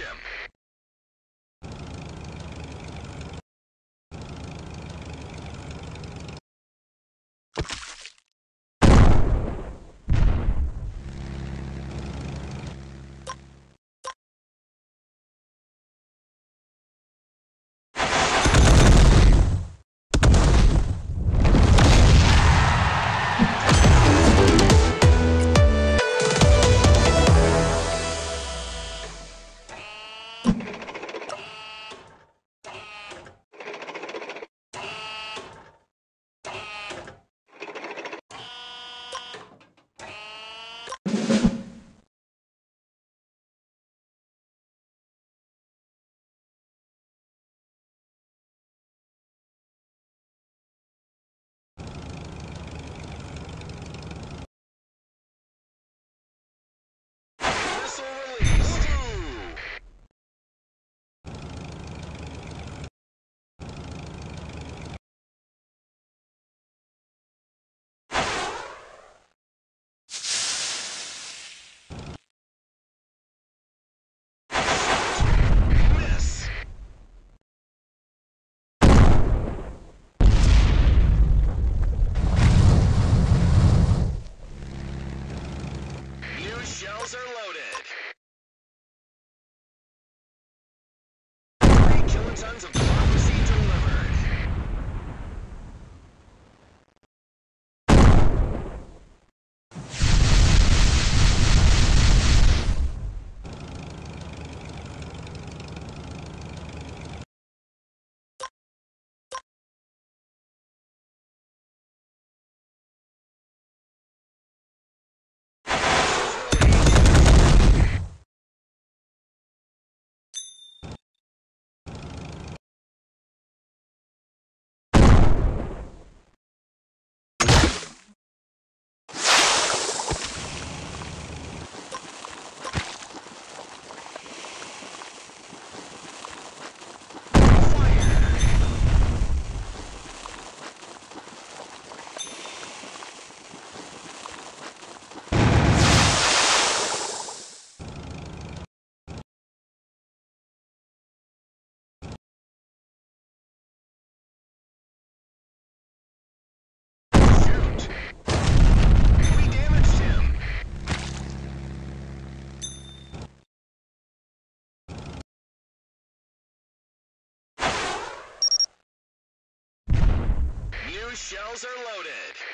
ship. Shells are loaded.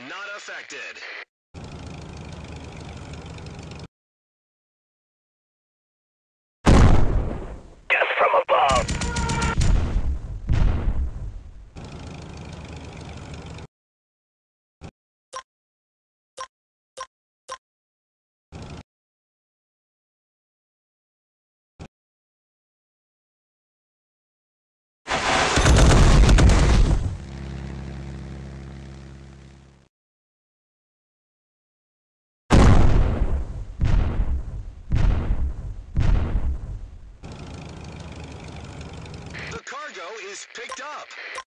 Not affected. Is picked up.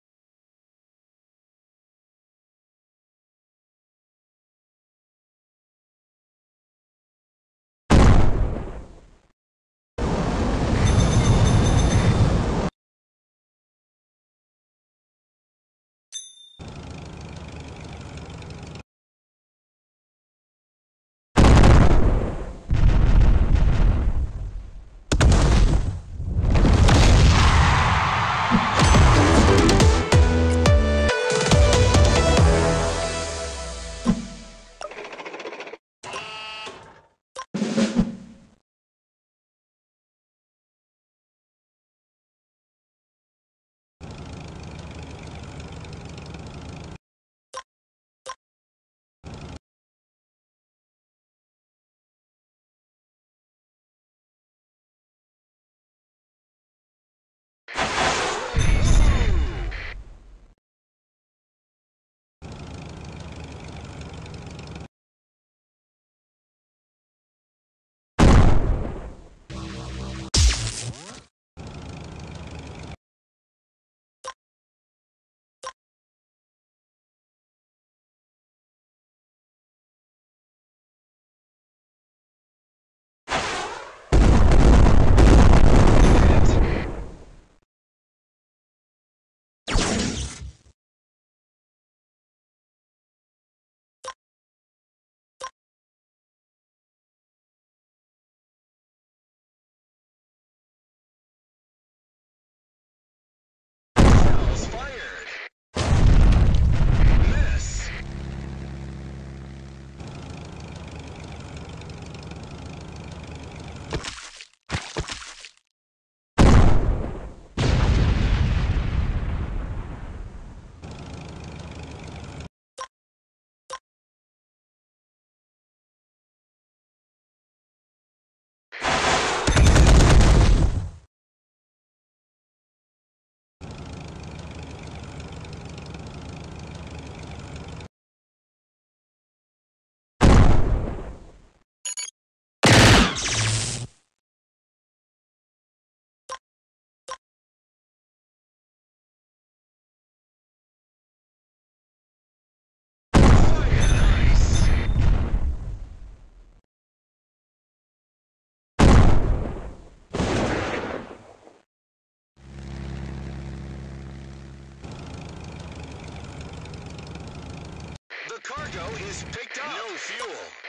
Cargo is picked up. No fuel.